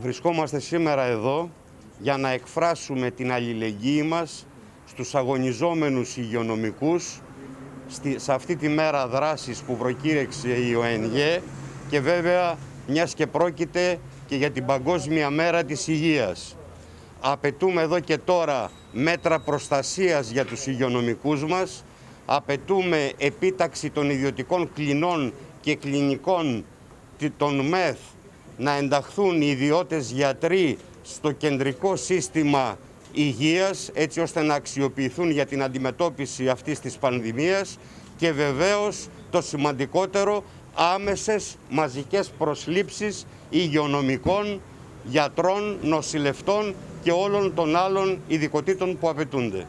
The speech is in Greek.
Βρισκόμαστε σήμερα εδώ για να εκφράσουμε την αλληλεγγύη μας στους αγωνιζόμενους υγειονομικούς σε αυτή τη μέρα δράσης που προκήρυξε η ΟΕΝΓΕ και βέβαια μιας και πρόκειται και για την Παγκόσμια Μέρα της Υγείας. Απαιτούμε εδώ και τώρα μέτρα προστασίας για τους υγειονομικούς μας, απαιτούμε επίταξη των ιδιωτικών κλινών και κλινικών των ΜΕΘ να ενταχθούν οι ιδιώτες γιατροί στο κεντρικό σύστημα υγείας έτσι ώστε να αξιοποιηθούν για την αντιμετώπιση αυτής της πανδημίας και βεβαίως το σημαντικότερο άμεσες μαζικές προσλήψεις υγειονομικών, γιατρών, νοσηλευτών και όλων των άλλων ειδικοτήτων που απαιτούνται.